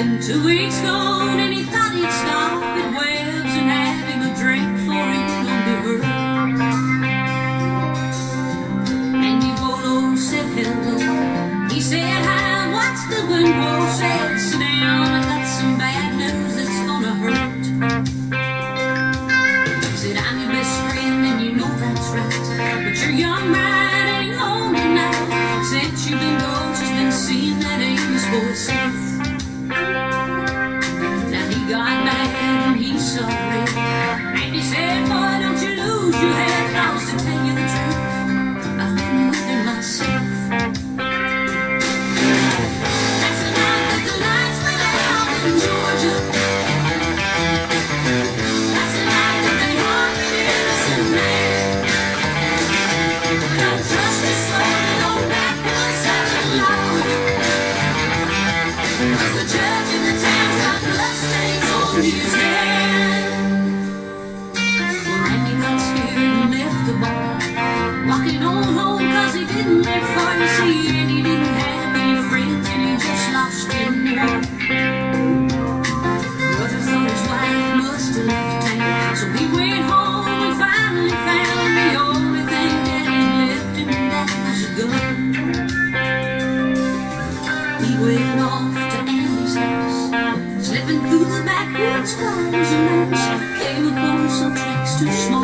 two weeks gone and he thought he'd stop. He went off to Annie's house. Slipping through the backwoods, comes a mouse, came upon some tracks too small.